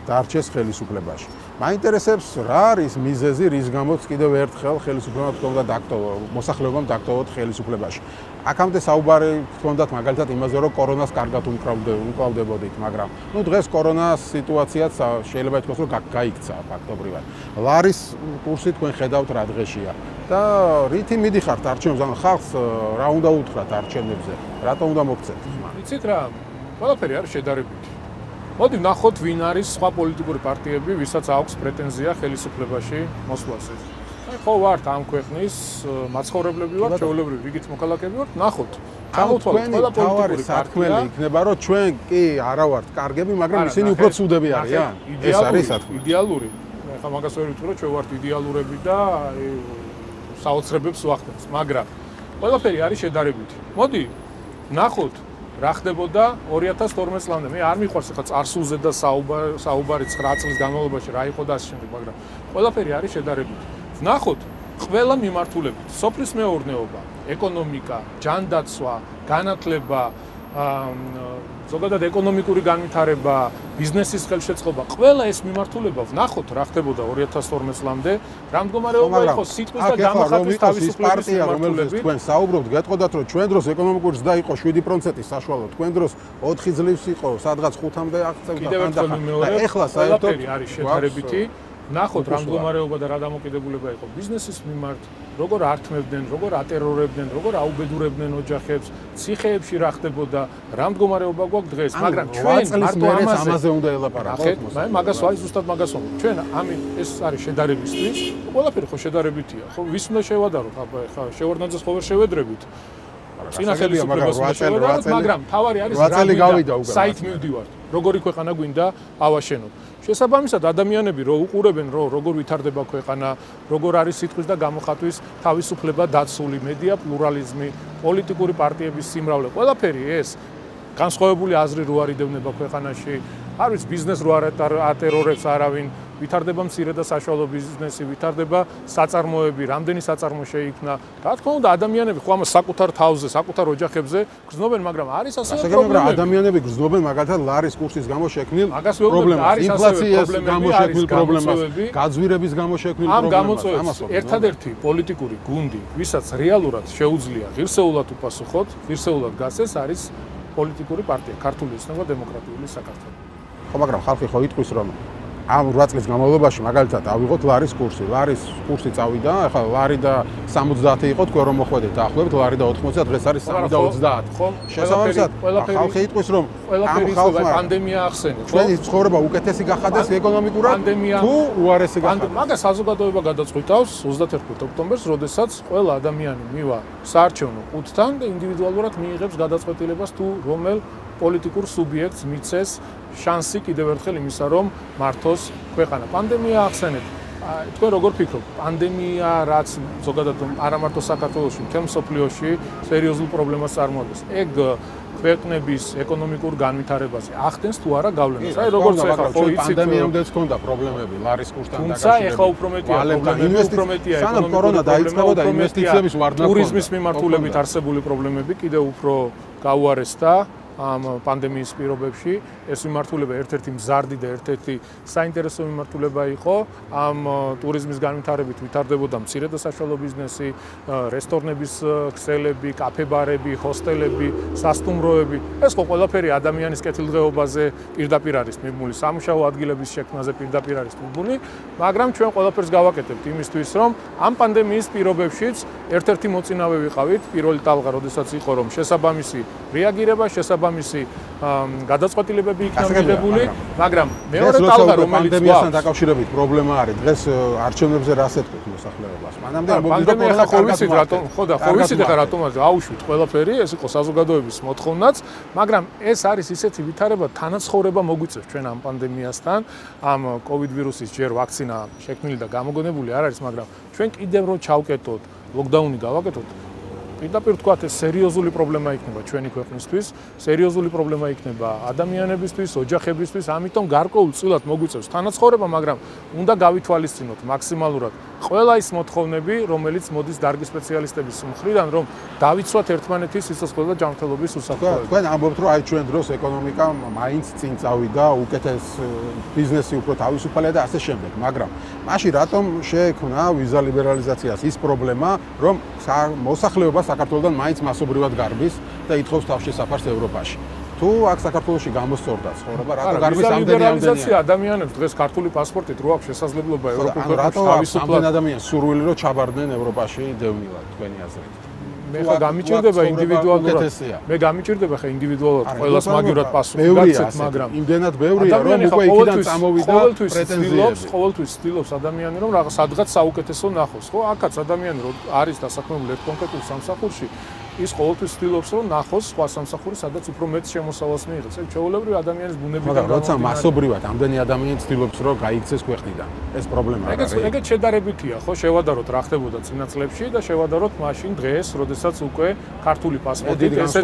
დარჩეს ხელისუფლებაში. მაინტერესებს რა არის მიზეზი რის გამოც კიდევ ერთხელ ხელისუფლებამ თქონდა დაქტოვა მოსახლეობამ დაქტოვოთ ხელისუფლებაში აქამდე საუბარი თქონდათ მაგალითად იმაზე რომ კორონას კარგად უმკლავდებოდით მაგრამ ნუ დღეს კორონას სიტუაციაც შეიძლება ითქვას რომ გაიქცა ფაქტობრივად. ლარის კურსი თქვენ ხედავთ რა დღეშია? და რითი მიდიხართ არჩევნებს? ან ხალხს რა უნდა უთხრათ არჩევნებზე? რატომ უნდა მოგცეთ? იცით რა ყველაფერი არის შედარებითი მოდი ნახოთ ვინ არის სხვა პოლიტიკური პარტიები, ვისაც აქვს პრეტენზია ხელისუფლებაში მოსვლაზე. ხო ვართ ამ ქვეყნის მაცხოვრებლები ვართ, ჩვეულებრივი რიგით მოქალაქეები ვართ, ნახოთ. ჩამოთვალოთ ყველა პოლიტიკური პარტია იქნება, რომ ჩვენ კი არა ვართ კარგები, მაგრამ ისინი უფრო ცუდები არიან. ეს არის სათქმე. იდეალური. ახლა მაგას ვერ ვიტყვი, რომ ჩვენ ვართ იდეალურები და საოცრებებს ვახდენს, მაგრამ ყველაფერი არის შედარებითი. მოდი ნახოთ რა ხდებოდა 2012 წლამდე მე არ მიყვარს ახლა წარსულზე და საუბარი საუბარი 9 წლის განმავლობაში რა იყო და ასე შემდეგ მაგრამ ყველაფერი არის შედარებით ნახოთ ყველა მიმართულებით სოფლის მეურნეობა ეკონომიკა ჯანდაცვა განათლება ზოგადად ეკონომიკური განვითარება, ბიზნესის ხელშეწყობა, ყველა ეს მიმართულება ვნახოთ რა ხდებოდა 2012 წლამდე, რა მდგომარეობა იყო სიტყვის და გამოხატვის თავისუფლების მიმართულებით. თქვენ საუბრობთ, გეტყოდათ რომ ჩვენ დროს ეკონომიკური ზრდა იყო 7% საშუალო, თქვენ დროს 4 ძლივს იყო, სადღაც 5-მდე აღწევდა და ეხლა საერთოდ არის შეთარებითი ნახოთ რა მდგომარეობა და რა დამოკიდებულება იყო ბიზნესის მიმართ, როგორ ართმევდნენ, როგორ ატერორებდნენ, როგორ აუბედურებდნენ ოჯახებს, ციხეებში რა ხდებოდა, რა მდგომარეობა გვაქვს დღეს, მაგრამ ჩვენ მარტო ამაზე ამაზე უნდა ელაპარაკოთ. მე მაგას ვაი ზუსტად მაგას ვამბობ. ჩვენ ამი ეს არის შედარებისთვის, ყველაფერი ხო შედარებითია, ხო ვის უნდა შევადაროთ, აბა ხა შევარდნაძეს ხო ვერ შევედრებით. წინა ხელისუფლებას შევადაროთ, მაგრამ თავარი არის რა გავიდა საით მივდივართ. როგორი ქვეყანა გვინდა ავაშენოთ. შესაბამისად ადამიანები რო უყურებენ რო როგორ ვითარდება ქვეყანა, როგორ არის სიტყვის და გამოხატვის თავისუფლება დაცული, მედია პლურალიზმი, პოლიტიკური პარტიების სიმრავლე, ყველაფერი ეს განსხვავებული აზრი რო არიდევნება ქვეყანაში, არის ბიზნეს რო არ ატერორებს არავინ, ვითარდება მცირე და საშუალო ბიზნესი, ვითარდება საწარმოები, რამდენი საწარმო შეიქმნა. რა თქმა უნდა, ადამიანები ხო ამას საკუთარ თავზე, საკუთარ ოჯახებზე გრძნობენ, მაგრამ არის ასევე პრობლემები. ადამიანები გრძნობენ მაგალითად ლარის კურსის გამო შექმნილ პრობლემას, ინფლაციის გამო შექმნილ პრობლემას, გაძვირების გამო შექმნილ პრობლემას. ამ გამოწვევებს ერთადერთი პოლიტიკური გუნდი, ვისაც რეალურად შეუძლია ღირსეულად უპასუხოთ, ღირსეულად გასცეს არის პოლიტიკური პარტია, ქართული ოცნება დემოკრატიული საქართველო. ხო, მაგრამ ხალხი ხო იტყვის რომ ამ 8 წლის განმავლობაში მაგალითად ავიღოთ ლარის კურსი. ლარის კურსი წავიდა, ახლა ლარი და 70 იყო თქვენ რომ მოხვედით, ახლობთ ლარი და 80, დღეს არის 3 და 30. ხო, შესაბამისად, ხალხი იტყვის რომ ამ ხალხმა პანდემია ახსენეთ, ხო? ჩვენი ცხოვრება უკეთესი გახადეს ეკონომიკურად თუ უარესი გახადეს. მაგას საზოგადოება გადაწყვიტავს 31 ოქტომბერს, როდესაც ყველა ადამიანი მივა საარჩევნო ყუთთან და ინდივიდუალურად მიიღებს გადაწყვეტილებას თუ რომელ პოლიტიკურ სუბიექტს მიცეს შანსი კიდევ ერთხელ იმისა, რომ მართოს ქვეყანა. პანდემია ახსენეთ. თქვენ როგორ ფიქრობთ? პანდემია რაც ზოგადად არა მარტო საქართველოში, მთელ მსოფლიოში სერიოზულ პრობლემას წარმოადგენს. ეგ ქვეყნების ეკონომიკურ განვითარებაზე ახდენს თუ არა გავლენას? აი როგორც ახლა ხო იცით პანდემიამდეც ჰქონდა პრობლემები ლარის კურსთან დაკავშირებით. თუმცა ახლა უფრო მეტია პრობლემები, უფრო მეტია ეკონომიკური კორონა დაიწყებოდა ინვესტიციების ვარდნა. ტურიზმის მიმართულებით არსებული პრობლემები კიდევ უფრო გაუარესდა. ამ პანდემიის პირობებში. ეს მიმართულება ერთ-ერთი მზარდი და ერთ-ერთი საინტერესო მიმართულება იყო. ამ ტურიზმის განვითარებით ვითარდებოდა მცირე და საშუალო ბიზნესი, რესტორნების ქსელები, კაფე-ბარები, ჰოსტელები, სასტუმროები. ეს ხო ყველაფერი ადამიანის კეთილდღეობაზე პირდაპირ არის მიბმული, სამუშაო ადგილების შექმნაზე პირდაპირ არის მიბმული, მაგრამ ჩვენ ყველაფერს გავაკეთებთ იმისთვის, რომ ამ პანდემიის პირობებშიც ერთ-ერთი მოწინავე ვიყავით პირველი ტალღა, როდესაც იყო რომ შესაბამისი რეაგირება, შესაბამისი გადაწყვეტილებები იქნა მიღებული, მაგრამ მეორე ტალღა რომელიც პანდემიასთან დაკავშირებით პრობლემა არის, დღეს არჩევნებზე რას ეთქვით მოსახლეობას? მანამდე პანდემია ხა ხო ვიცით რატომ, ხო და ხო ვიცით ხა რატომ აუშვით ყველაფერი, ეს იყო საზოგადოების მოთხოვნაც, მაგრამ ეს არის ისეთი ვითარება, თანაცხოვრება მოგვიწევს ჩვენ ამ პანდემიასთან, ამ COVID ვირუსის ჯერ ვაქცინა შექმნილი და გამოგონებული არ არის, მაგრამ ჩვენ კიდევ რო ჩავკეტოთ ლოკდაუნი გავაკეთოთ პირდაპირ თქვა ეს სერიოზული პრობლემა იქნება ჩვენი ქვეყნისთვის, სერიოზული პრობლემა იქნება ადამიანებისთვის, ოჯახებისთვის, ამიტომ გარკვეულწილად მოგვიწევს თანაცხოვრება, მაგრამ უნდა გავითვალისწინოთ მაქსიმალურად ყველა ის მოთხოვნები, რომელიც მოდის დარგის სპეციალისტების მხრიდან, რომ დავიცვათ ერთმანეთის სიცოცხლე და ჯანმრთელობის უსაფრთხოება. თქვენ ამბობთ, რომ აი ჩვენ დროს ეკონომიკა მაინც წინ წავიდა, უკეთეს ბიზნესი უფრო თავისუფალია და ასე შემდეგ, მაგრამ მაშინ რატომ შეექმნა ვიზა ლიბერალიზაციას ის პრობლემა, რომ მოსახლეობა საქართველოსთან მაინც მასობრივად გარბის და ითხოვს თავშესაფარს ევროპაში? თუ აქ საქართველოსში გამოსწორდა ცხოვრება, რატო გარბის ამდენი ამდენი ადამიანებს დღეს ქართული პასპორტით რო აქვს შესაძლებლობა ევროპულ ქვეყნებში თავისუფლად ამდენი ადამიანს სურვილი რო ჩაბარდნენ ევროპაში დევნილად თქვენი აზრით. მე ხა გამიჭირდება ინდივიდუალურად. მე გამიჭირდება ხა ინდივიდუალურად ყოველას მაგივრად პასუხი გაცეთ, მაგრამ იმდენად ბევრია რომ უკვე იქიდან წამოვიდა პრეტენზიები. ყოველთვის ცდილობს ადამიანი რომ რაღაც სადღაც საუკეთესო ნახოს, ხო? აქაც ადამიანი რო არის დასაქმებული ერთ კონკრეტულ სამსახურში, ის ყოველთვის ცდილობს რომ ნახოს სხვა სამსახური სადაც უფრო მეტ შემოსავალს მიიღოს. ეს ჩვეულებრივი ადამიანის ბუნებიდან მაგრამ როცა მასობრივად ამდენი ადამიანი ცდილობს რომ გაიქცეს ქვეყნიდან, ეს პრობლემა არის. ეგეც ეგეც შედარებითია, ხო? შევადაროთ რა ხდებოდა წინა წლებში და შევადაროთ მაშინ დღეს, როდესაც უკვე ქართული პასპორტი ესეც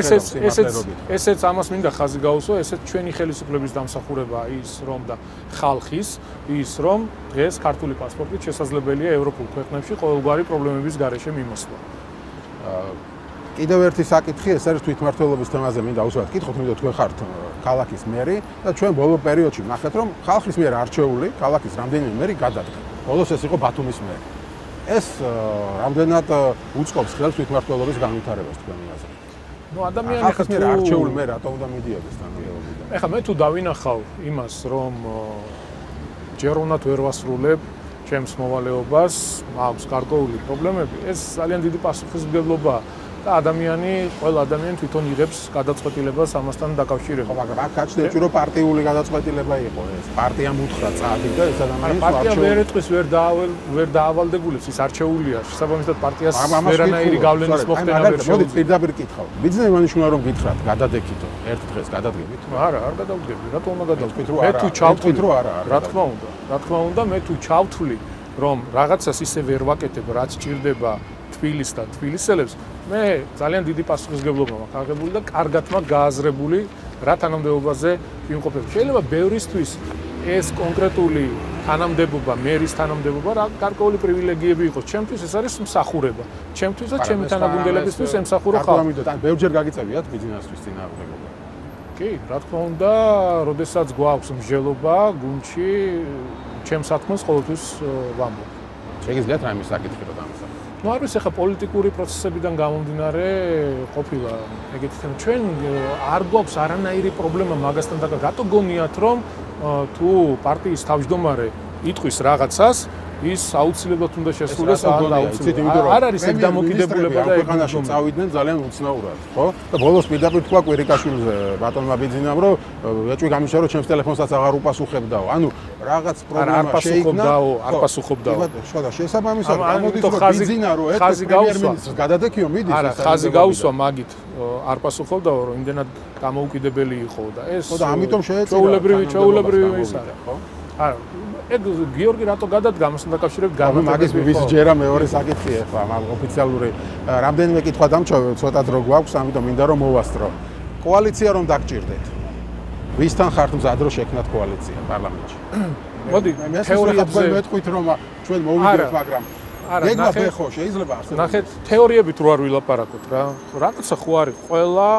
ესეც ესეც ესეც ამას მინდა ხაზი გაუსვა, ესეც ჩვენი ხელისუფლების დამსახურება ის რომ და ხალხის ის რომ დღეს ქართული პასპორტი შესაძლებელია ევროპულ ქვეყნებში ყოველგვარი პრობლემების გარეშე მიმოსვლა. კიდევ ერთი საკითხი ეს არის თვითმართველობის თემაზე მინდა უსვათ კითხოთ მინდა თქვენ ხართ ქალაქის მერი და ჩვენ ბოლო პერიოდში ნახეთ რომ ხალხის მიერ არჩეული ქალაქის რამდენიმე მერი გადადგა. ბოლოს ეს იყო ბათუმის მერი. ეს რამდენად უწყობს ხელს თვითმართველობის განვითარებას თქვენი აზრით? ну ადამიანი ხალხის მიერ არჩეული მე რატომ უნდა მიდიოდეს თანამდებობიდან? ეხლა მე თუ დავინახავ იმას რომ ჯერ უნდა ვერ ვასრულებ ჩემს მოვალეობას მაქვს გარკვეული პრობლემები ეს ძალიან დიდი პასუხისმგებლობაა და ადამიანი, ყველა ადამიანი თვითონ იღებს გადაწყვეტილებას ამასთან დაკავშირებით. მაგრამ აქ გაჩნდა რომ პარტიული გადაწყვეტილება იყო ეს. პარტიამ უთხრა წადი და ეს ადამიანი პარტია ვერ ეთყვის, ვერ დაავალ ვერ დაავალდებულებს, ის არჩეულია. შესაბამისად პარტიას ვერანაირი გავლენის მოხდენა ვერ შეიძლება. მოდი პირდაპირ კითხავ. ბიზნესი მანიშნულა რომ გითხრათ, გადადეკითო ერთ დღეს გადადგებით? არა, არ გადავდგები. რატომ უნდა გადავდგეთ? მე თუ ჩავთვლი რომ არა, რა თქმა უნდა. რა თქმა უნდა, მე თუ ჩავთვლი რომ რაღაცას ისე ვერ ვაკეთებ, რაც ჭირდება თბილის და თბილისელებს, მე ძალიან დიდი პასუხისგებლობა მაქვს აღებული და კარგად მაქვს გააზრებული რა თანამდებობაზე ვიმყოფებ. შეიძლება ბევრისთვის ეს კონკრეტული თანამდებობა, მერის თანამდებობა რა გარკვეული პრივილეგიები იყოს. ჩემთვის ეს არის მსახურება. ჩემთვის და ჩემი თანაგუნდელებისთვის ემსახურო ხალხი. ამიტომ ბევრჯერ გაგიწევიათ ბიზნესთვის წინააღმდეგობა. კი, რა თქმა უნდა, როდესაც გვაქვს მსჯელობა გუნჩი, ჩემს საქმეს ყოველთვის ვამბობ. შეგიძლიათ რაიმე საკითხი რომ ну არ ვიცი ხა პოლიტიკური პროცესებიდან გამომდინარე ყოფილა ეგეთი თემა ჩვენ არ გვაქვს არანაირი პრობლემა მაგასთან და რატო გონიათ რომ თუ პარტიის თავმჯდომარე იტყვის რაღაცას ის აუცილებლად უნდა შესრულდეს ან აუცილებლად. არ არის ეგ დამოკიდებულება და ქვეყანაში წავიდნენ ძალიან უცნაურად ხო? და ბოლოს პირდაპირ თქვა კვირიკაშვილზე ბატონმა ბიძინამ რომ ეჭვი გამიშა რომ ჩემს ტელეფონსაც აღარ უპასუხებდაო. ანუ რაღაც პრობლემა შეიქმნა არ პასუხობდაო. ხო და შესაბამისად გამოდის რომ ბიძინა რომ ერთ პრემიერ-მინისტრს გადადექიო მიდის არა ხაზი გაუსვა მაგით არ პასუხობდაო რომ იმდენად გამოუკიდებელი იყო და ეს ხო და ამიტომ შეეწირა ჩაულებრივი ჩაულებრივი ის არის ხო? არა ეგ გიორგი რატო გადადგა ამასთან დაკავშირებით გამო მაგის ვის ჯერა მეორე საკითხი ახლა მაგ ოფიციალური რამდენიმე კითხვა დამჩავე ცოტა დრო გვაქვს ამიტომ მინდა რომ მოვასწრო. კოალიცია რომ დაგჭირდეთ? ვისთან ხართ მზად რომ შექმნათ კოალიცია პარლამენტში? მოდი თეორიებზე მეტყვით რომ ჩვენ მოვიდეთ მაგრამ არა გეგმა ხო შეიძლება არსებობს. ნახეთ თეორიებით რო არ ვილაპარაკოთ რა რაღაცა ხო არის ყველა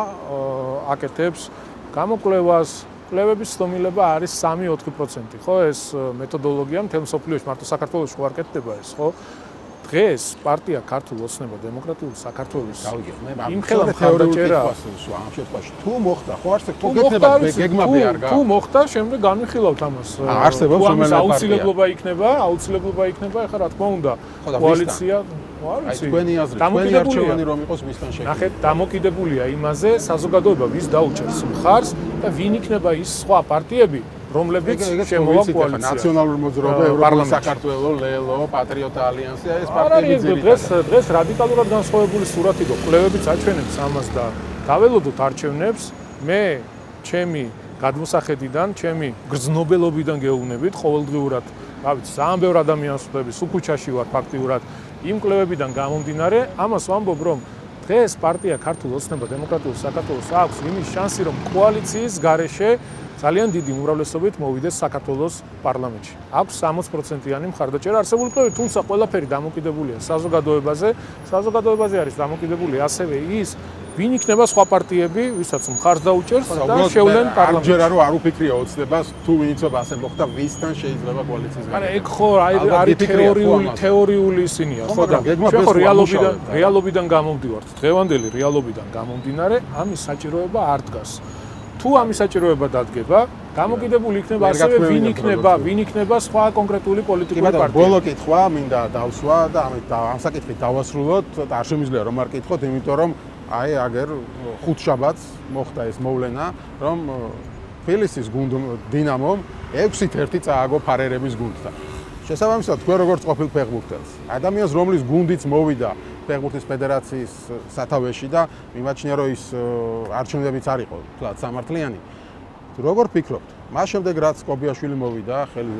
აკეთებს გამოკვლევას კვლევების სტომილება არის 3-4%, ხო? ეს მეთოდოლოგია მთელ სოფლიოში მარტო საქართველოს ხო არ კეთდება ეს, ხო? დღეს პარტია ქართულ ოცნება დემოკრატიული საქართველოს გავიგე მე იმ ხელა თეორიულად ამ შემთხვევაში თუ მოხდა ხო არსებობს თუ გექნება გეგმები არ გა თუ მოხდა შემდეგ განვიხილავთ ამას არსებობს რომელიც აუცილებლობა იქნება აუცილებლობა იქნება ეხლა რა თქმა უნდა კოალიცია აი თქვენი აზრი თქვენი არჩევანი რომ იყოს მისთან შეკრება ნახეთ დამოკიდებულია იმაზე საზოგადოება ვის დაუჭერს მხარს და ვინ იქნება ის სხვა პარტიები რომლებიც შემოვა კოალიცია. ნაციონალური მოძრაობა, ევროპული საქართველო, ლელო, პატრიოტა ალიანსი, ეს პარტიები ძირითადად. დღეს დღეს რადიკალურად განსხვავებული სურათი გო. კვლევებიც აჩვენებს ამას და გაველოდოთ არჩევნებს. მე ჩემი გადმოსახედიდან, ჩემი გრძნობელობიდან გეუბნებით ყოველდღიურად, რა ვიცი, ძალიან ბევრ ადამიანს ვხვდები, სუქუჩაში ვარ ფაქტიურად. იმ კვლევებიდან გამომდინარე, ამას ვამბობ, რომ დღეს პარტია ქართულ ოცნება დემოკრატიულ საქართველოს აქვს იმის შანსი, რომ კოალიციის გარეშე ძალიან დიდი უმრავლესობით მოვიდეს საქართველოს პარლამენტში. აქვს 60%-იანი მხარდაჭერა არსებული კვლევით, თუმცა ყველაფერი დამოკიდებულია საზოგადოებაზე. საზოგადოებაზე არის დამოკიდებული ასევე ის, ვინ იქნება სხვა პარტიები, ვისაც მხარს დაუჭერს და შევლენ პარლამენტში. ამჯერა რომ არ უფიქრია ოცნებას, თუ ვინიცობა ასე მოხდა, ვისთან შეიძლება კოალიციის გარეშე. არა, ეგ ხო არის თეორიული თეორიული ისინია, ხო და ჩვენ ხო რეალობიდან რეალობიდან გამომდივართ. დღევანდელი რეალობიდან გამომდინარე, ამის საჭიროება არ დგას. თუ ამის საჭიროება დადგება, გამოკიდებული იქნება ასევე ვინ იქნება, ვინ იქნება სხვა კონკრეტული პოლიტიკური პარტია. ბოლო კითხვა მინდა დავსვა და ამით ამ საკითხით დავასრულოთ, არ შემიძლია რომ არ კითხოთ, იმიტომ რომ აი აგერ ხუთშაბათს მოხდა ეს მოვლენა, რომ ფილისის გუნდ დინამომ 6-ით 1 წააგო ფარერების გუნდთან. შესაბამისად, თქვენ როგორც ყოფილ ფეხბურთელს, ადამიანს რომლის გუნდიც მოვიდა ფეხბურთის ფედერაციის სათავეში და მიმაჩნია რომ ის არჩევნებიც არ იყო თქვა სამართლიანი. როგორ ფიქრობთ მას შემდეგ რაც კობიაშვილი მოვიდა ხელი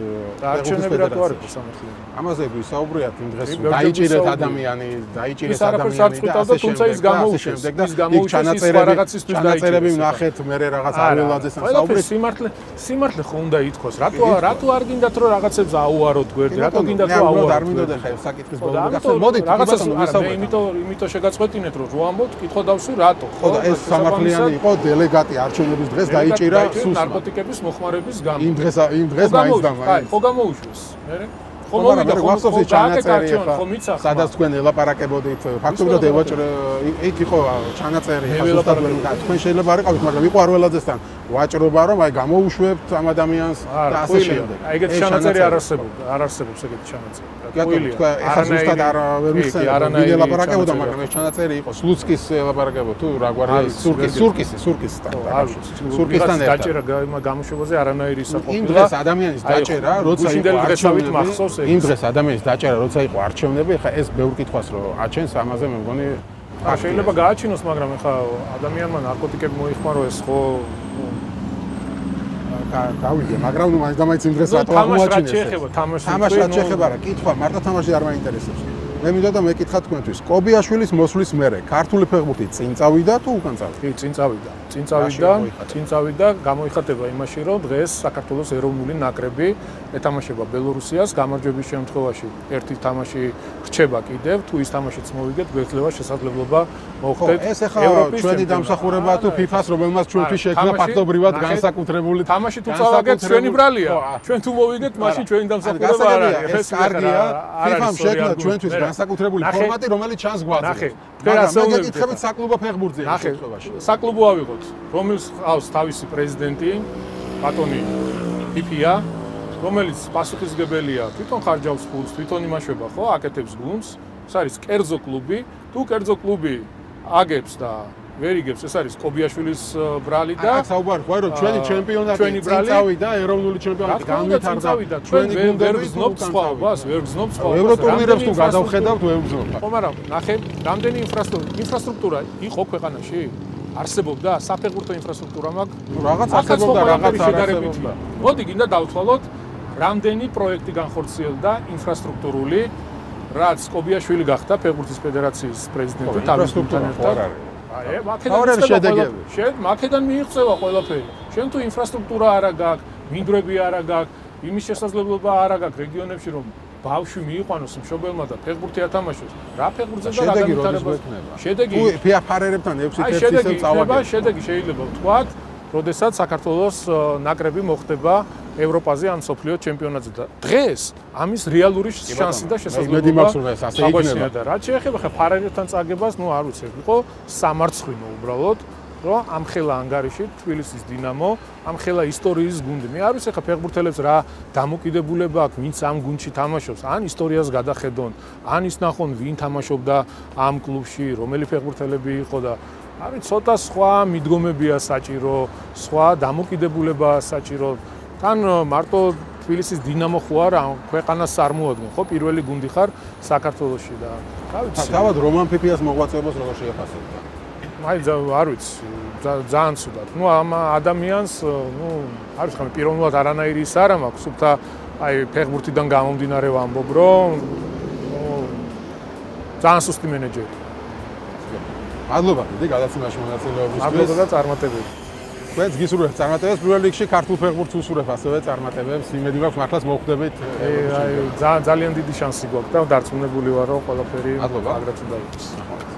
არჩევნები რატო არ იყო სამართლიანი? ამაზე ვისაუბრეთ იმ დღეს დაიჭირეთ ადამიანი დაიჭირეთ ადამიანი და ასე თუმცა ის გამოუშვეს ის გამოუშვეს ის რაღაცისთვის დაიჭირეთ ნახეთ მე რაღაც აველაძესთან საუბრეთ სიმართლე სიმართლე ხო უნდა ითქოს რატო რატო არ გინდათ რომ რაღაცებს აუაროთ გვერდი? რატო გინდათ რომ აუაროთ არ მინდოდა ხა საკითხის ბოლო გახსენ მოდით რაღაცას ვისაუბრეთ იმიტომ იმიტომ შეგაწყვეტინეთ რომ რო ამბობთ კითხვა დავსვი რატო ხო და ეს სამართლიანი იყო დელეგატი არჩევნების დღეს დაიჭირა სუსმა ნარკოტიკების მოხმარების გამო. იმ დღეს იმ დღეს მაინც და მაინც ხო გამოუშვეს მე ხო მოვიდა ხო გახსოვს ჩანაწერი ხო სადაც თქვენ ელაპარაკებოდით ფაქტობრივად ევაჭრე იქ იყო ჩანაწერი ხო ზუსტად თქვენ შეიძლება არ იყავით მაგრამ იყო არველაძესთან ვაჭრობა რომ აი გამოუშვებთ ამ ადამიანს და ასე შემდეგ. აი ეგეთ ჩანაწერი არ არსებობს არ არსებობს ეგეთ ჩანაწერი კვილია თქვა ეხლა ზუსტად არ ვერ მიხსენებ ვიდეო ლაპარაკებოდა მაგრამ ეს ჩანაწერი იყო. სლუცკის ლაპარაკებო თუ რა გვარი სურკის სურკის სურკისთან სურკისთან ერთად დაჭერა გამოშვებაზე არანაირი საყოფილა იმ დღეს ადამიანის დაჭერა როცა იყო არჩევნები იმ დღეს ადამიანის დაჭერა როცა იყო არჩევნები ეხლა ეს ბევრ კითხვას რო აჩენს ამაზე მე მგონი შეიძლება გააჩინოს მაგრამ ეხლა ადამიანმა ნარკოტიკები მოიხმარო ეს ხო გავიგე, მაგრამ ნუ მაინც და მაინც იმ დღეს რატო აღმოაჩინეს? თამაში თამაში რა შეხება რა? კითხვა, მარტო თამაში არ მაინტერესებს. მე მინდოდა მეკითხა თქვენთვის, კობიაშვილის მოსვლის მერე ქართული ფეხბურთი წინ წავიდა თუ უკან წავიდა? კი, წინ წავიდა. წინ წავიდა, წინ წავიდა, გამოიხატება იმაში, რომ დღეს საქართველოს ეროვნული ნაკრები ეთამაშება ბელორუსიას, გამარჯვების შემთხვევაში ერთი თამაში რჩება კიდევ, თუ ის თამაშიც მოვიგეთ, გვექნება შესაძლებლობა მოხდეთ ეს ახლა ჩვენი დამსახურება თუ FIFA-ს, რომელმაც ჩვენთვის შექმნა ფაქტობრივად განსაკუთრებული თამაში თუ წავაგეთ, ჩვენი ბრალია. ჩვენ თუ მოვიგეთ, მაშინ ჩვენი დამსახურება არ არის. ეს კარგია. FIFA-მ შექმნა ჩვენთვის განსაკუთრებული ფორმატი, რომელიც ჩანს გვაქვს. ნახე, თქვენ ასე მოგეკითხებით საკლუბო ფეხბურთზე შემთხვევაში. საკლუბო ავიღოთ, რომელიც ყავს თავისი პრეზიდენტი, ბატონი ფიფია, რომელიც პასუხისგებელია, თვითონ ხარჯავს ფულს, თვითონ იმაშება, ხო, აკეთებს გუნდს. ეს არის კერძო კლუბი. თუ კერძო კლუბი აგებს და ვერიგებს ეს არის კობიაშვილის ბრალი და აქ საუბარი ხო რომ ჩვენი ჩემპიონატი წინ წავიდა ეროვნული ჩემპიონატი განვითარდა. ჩვენ ვერ გზნობთ სხვაობას ვერ გზნობთ სხვაობას. ევროტურნირებს თუ გადავხედავთ ვერ გზნობთ ხო მაგრამ ნახე რამდენი ინფრასტრუქტურა იყო ქვეყანაში? არსებობდა საფეხბურთო ინფრასტრუქტურა მაქვს რაღაც არსებობდა რაღაც არსებობდა. მოდი გინდა დავთვალოთ რამდენი პროექტი განხორციელდა ინფრასტრუქტურული რაც კობიაშვილი გახდა ფეხბურთის ფედერაციის პრეზიდენტი თავის გუნდთან ერთად აი, მაკედონია შედეგები. შენ მაკედონ მიიღწევა ყველაფერი. შენ თუ ინფრასტრუქტურა არა გაქვს, მინდვრები არა გაქვს, იმის შესაძლებლობა არა გაქვს რეგიონებში რომ ბავშვი მიიყვანოს მშობელმა და ფეხბურთი ათამაშოს. რა ფეხბურთზე და რა განვითარება? შედეგი თუ ფიაფარერებთან 6-1-ზე წავაგებს. შედეგი შეიძლება ვთქვათ, როდესაც საქართველოს ნაკრები მოხდება ევროპაზე ან სოფლიო ჩემპიონატზე და დღეს ამის რეალური შანსი და შესაძლებლობა იქნება. და რა შეიძლება ხა ფარერებთან წაგებას ნუ არ ვიცი იყო სამარცხვინო უბრალოდ რომ ამ ხელა ანგარიში თბილისის დინამო ამ ხელა ისტორიის გუნდი. მე არ ვიცი ხა ფეხბურთელებს რა დამოკიდებულება აქვს ვინც ამ გუნდში თამაშობს. ან ისტორიას გადახედონ ან ის ნახონ ვინ თამაშობდა ამ კლუბში რომელი ფეხბურთელები იყო და არის ცოტა სხვა მიდგომებია საჭირო სხვა დამოკიდებულება საჭირო თან მარტო თბილისის დინამო ხო არა ქვეყანას არ მოადგენ. ხო პირველი გუნდი ხარ საქართველოსში და რა ვიცი. თავად რომან ფიფიას მოღვაწეობას როგორ შეაფასებდა აი არ ვიცი. ძალიან ცუდად. ნუ ამ ადამიანს ნუ არ ვიცი ხომ პიროვნულად არანაირი ის არა მაქვს. უბრალოდ აი ფეხბურთიდან გამომდინარე ვამბობ რომ ძალიან სუსტი მენეჯერი. მადლობა დიდი გადაცემაში მონაწილეობისთვის მადლობა და წარმატებები თქვენს გისურვებთ წარმატებებს პირველ რიგში ქართულ ფეხბურთს უსურვებ ასევე წარმატებებს. იმედი მაქვს მართლაც მოხვდებით. აი ძალიან ძალიან დიდი შანსი გვაქვს და დარწმუნებული ვარ რომ ყველაფერი აგრეთვე დაიწყოს